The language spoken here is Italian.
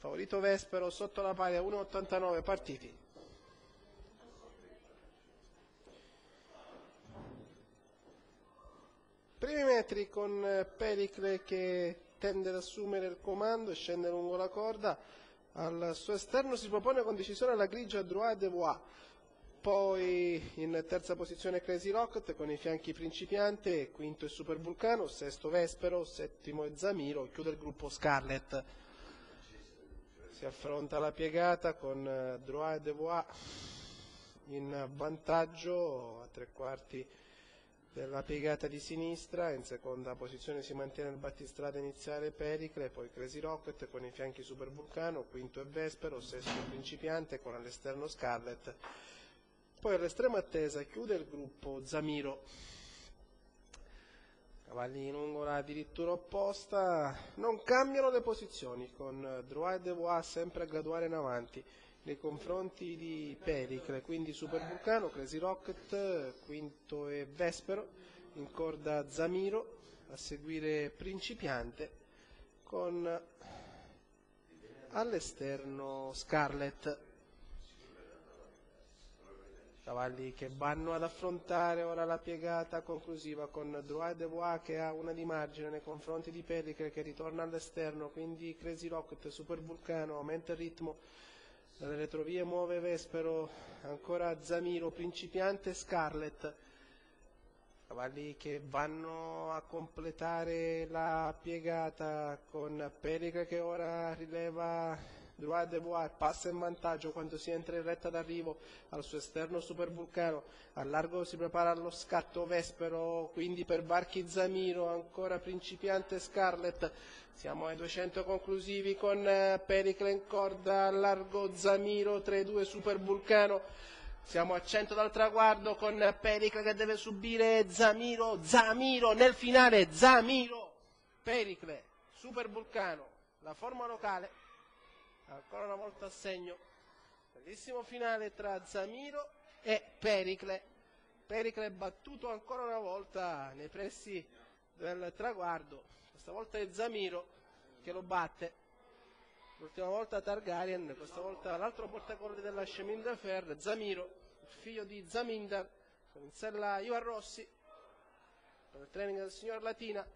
favorito Vespero sotto la pari a 1,89 partiti. Primi metri con eh, Pericle che tende ad assumere il comando e scende lungo la corda. Al suo esterno si propone con decisione la grigia Droit de Voix. Poi in terza posizione Crazy Rocket con i fianchi principiante, quinto è Super Vulcano, sesto Vespero, settimo è Zamiro, chiude il gruppo Scarlet. Si affronta la piegata con eh, Droit de Voix in vantaggio a tre quarti della piegata di sinistra, in seconda posizione si mantiene il battistrada iniziale Pericle, poi Crazy Rocket con i fianchi Super Vulcano, quinto è Vespero, sesto è Principiante con all'esterno Scarlet, poi all'estrema attesa chiude il gruppo Zamiro. Cavalli in ungola addirittura opposta, non cambiano le posizioni con Droid de Voix sempre a graduare in avanti nei confronti di Pericle, quindi Super Vulcano, Crazy Rocket, quinto e Vespero, in corda Zamiro, a seguire Principiante, con all'esterno Scarlet. Cavalli che vanno ad affrontare ora la piegata conclusiva con Droit de Voix che ha una di margine nei confronti di Pericle che ritorna all'esterno, quindi Crazy Rocket, Super Vulcano aumenta il ritmo dalle retrovie muove Vespero, ancora Zamiro, principiante Scarlet. Cavalli che vanno a completare la piegata con Perica che ora rileva Droit de Voix, passa in vantaggio quando si entra in retta d'arrivo al suo esterno Super Vulcano, a largo si prepara allo scatto Vespero, quindi per Varchi Zamiro, ancora principiante Scarlet, siamo ai 200 conclusivi con eh, Pericle in corda, a largo Zamiro, 3-2 Super Vulcano, siamo a 100 dal traguardo con Pericle che deve subire Zamiro, Zamiro nel finale, Zamiro, Pericle, Super Vulcano, la forma locale ancora una volta a segno bellissimo finale tra Zamiro e Pericle. Pericle battuto ancora una volta nei pressi del traguardo. Questa volta è Zamiro che lo batte. L'ultima volta Targaryen questa volta l'altro portacolli della Sheminda Fer Zamiro il figlio di Zamindar con in sella Ivan Rossi per il training del signor Latina